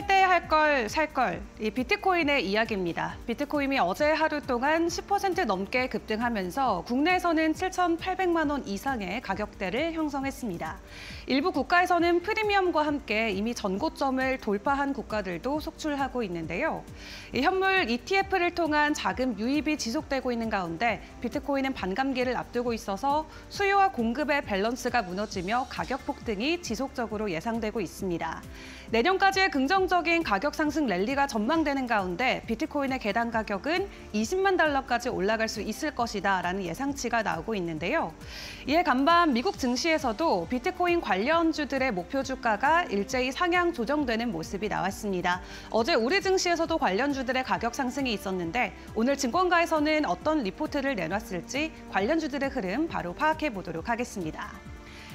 살때 할 걸 살 걸 이 비트코인의 이야기입니다. 비트코인이 어제 하루 동안 10% 넘게 급등하면서 국내에서는 7,800만 원 이상의 가격대를 형성했습니다. 일부 국가에서는 프리미엄과 함께 이미 전고점을 돌파한 국가들도 속출하고 있는데요. 이 현물 ETF를 통한 자금 유입이 지속되고 있는 가운데 비트코인은 반감기를 앞두고 있어서 수요와 공급의 밸런스가 무너지며 가격 폭등이 지속적으로 예상되고 있습니다. 내년까지의 긍정적인 가격 상승 랠리가 전망되는 가운데 비트코인의 계단 가격은 20만 달러까지 올라갈 수 있을 것이다 라는 예상치가 나오고 있는데요. 이에 간반 미국 증시에서도 비트코인 관련주들의 목표 주가가 일제히 상향 조정되는 모습이 나왔습니다. 어제 우리 증시에서도 관련주들의 가격 상승이 있었는데 오늘 증권가에서는 어떤 리포트를 내놨을지 관련주들의 흐름 바로 파악해 보도록 하겠습니다.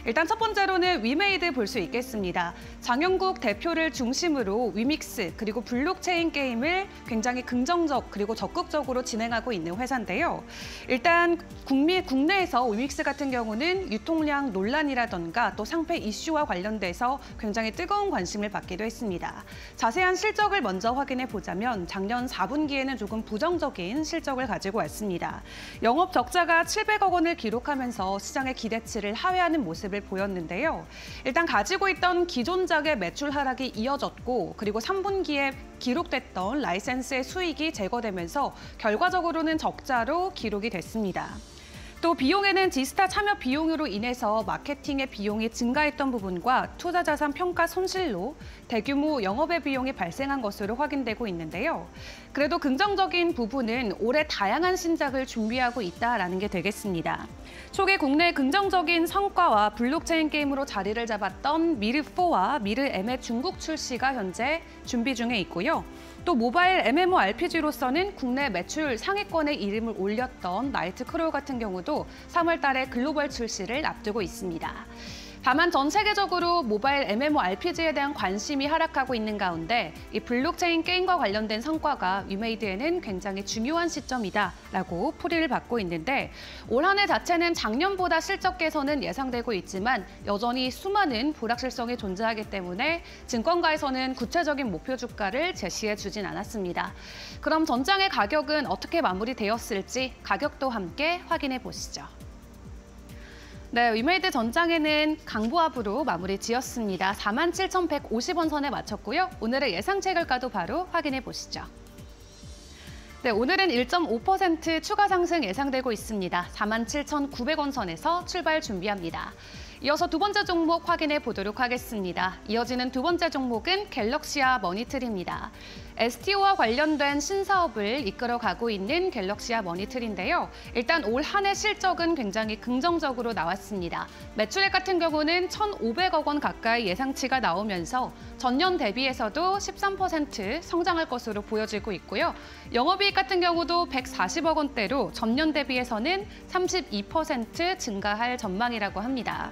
일단 첫 번째로는 위메이드 볼 수 있겠습니다. 장현국 대표를 중심으로 위믹스 그리고 블록체인 게임을 굉장히 긍정적 그리고 적극적으로 진행하고 있는 회사인데요. 일단 국미 국내에서 위믹스 같은 경우는 유통량 논란이라던가 또 상폐 이슈와 관련돼서 굉장히 뜨거운 관심을 받기도 했습니다. 자세한 실적을 먼저 확인해 보자면 작년 4분기에는 조금 부정적인 실적을 가지고 왔습니다. 영업 적자가 700억 원을 기록하면서 시장의 기대치를 하회하는 모습을 모습을 보였는데요. 일단 가지고 있던 기존작의 매출 하락이 이어졌고 그리고 3분기에 기록됐던 라이센스의 수익이 제거되면서 결과적으로는 적자로 기록이 됐습니다. 또 비용에는 지스타 참여 비용으로 인해서 마케팅의 비용이 증가했던 부분과 투자 자산 평가 손실로 대규모 영업의 비용이 발생한 것으로 확인되고 있는데요. 그래도 긍정적인 부분은 올해 다양한 신작을 준비하고 있다라는 게 되겠습니다. 초기 국내 긍정적인 성과와 블록체인 게임으로 자리를 잡았던 미르4와 미르M의 중국 출시가 현재 준비 중에 있고요. 또 모바일 MMORPG로서는 국내 매출 상위권에 이름을 올렸던 나이트 크로우 같은 경우도 3월 달에 글로벌 출시를 앞두고 있습니다. 다만 전 세계적으로 모바일 MMORPG에 대한 관심이 하락하고 있는 가운데 이 블록체인 게임과 관련된 성과가 위메이드에는 굉장히 중요한 시점이다라고 풀이를 받고 있는데 올 한 해 자체는 작년보다 실적 개선은 예상되고 있지만 여전히 수많은 불확실성이 존재하기 때문에 증권가에서는 구체적인 목표 주가를 제시해 주진 않았습니다. 그럼 전장의 가격은 어떻게 마무리되었을지 가격도 함께 확인해 보시죠. 네, 위메이드 전장에는 강보합으로 마무리 지었습니다. 47,150원 선에 마쳤고요. 오늘의 예상 체결가도 바로 확인해 보시죠. 네, 오늘은 1.5% 추가 상승 예상되고 있습니다. 47,900원 선에서 출발 준비합니다. 이어서 두 번째 종목 확인해 보도록 하겠습니다. 이어지는 두 번째 종목은 갤럭시아 머니틀입니다. STO와 관련된 신사업을 이끌어가고 있는 갤럭시아 머니틀인데요. 일단 올 한 해 실적은 굉장히 긍정적으로 나왔습니다. 매출액 같은 경우는 1,500억 원 가까이 예상치가 나오면서 전년 대비해서도 13% 성장할 것으로 보여지고 있고요. 영업이익 같은 경우도 140억 원대로 전년 대비해서는 32% 증가할 전망이라고 합니다.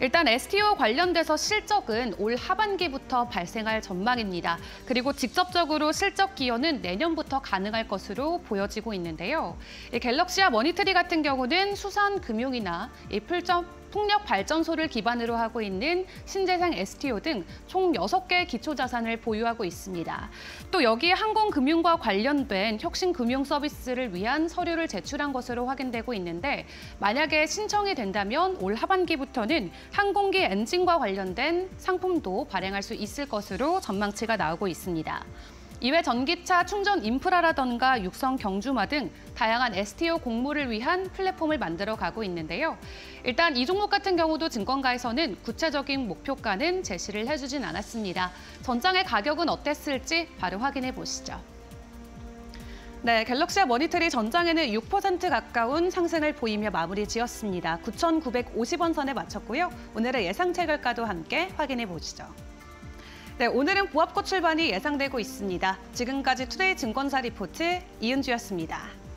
일단 STO 관련돼서 실적은 올 하반기부터 발생할 전망입니다. 그리고 직접적으로 실적 기여는 내년부터 가능할 것으로 보여지고 있는데요. 갤럭시아머니트리 같은 경우는 수산 금융이나 풀점 풍력 발전소를 기반으로 하고 있는 신재생 STO 등 총 6개의 기초 자산을 보유하고 있습니다. 또 여기에 항공금융과 관련된 혁신 금융 서비스를 위한 서류를 제출한 것으로 확인되고 있는데 만약에 신청이 된다면 올 하반기부터는 항공기 엔진과 관련된 상품도 발행할 수 있을 것으로 전망치가 나오고 있습니다. 이외 전기차 충전 인프라라던가 육성 경주마 등 다양한 STO 공모를 위한 플랫폼을 만들어 가고 있는데요. 일단 이 종목 같은 경우도 증권가에서는 구체적인 목표가는 제시를 해주진 않았습니다. 전장의 가격은 어땠을지 바로 확인해 보시죠. 네, 갤럭시아머니트리 전장에는 6% 가까운 상승을 보이며 마무리 지었습니다. 9,950원 선에 마쳤고요. 오늘의 예상 체결가도 함께 확인해 보시죠. 네, 오늘은 보합권 출발이 예상되고 있습니다. 지금까지 Today 증권사 리포트 이은주였습니다.